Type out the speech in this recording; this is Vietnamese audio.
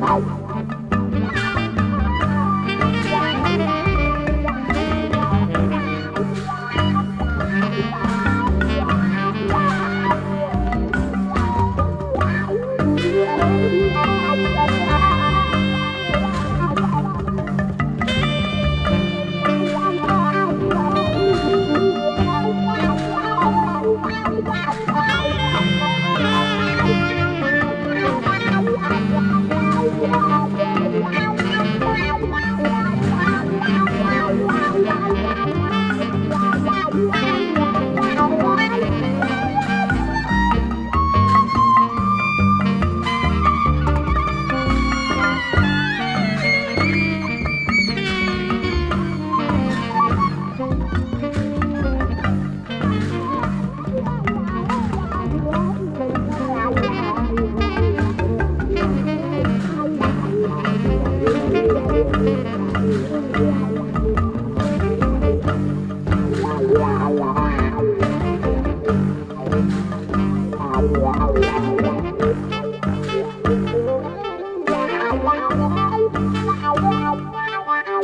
Bye.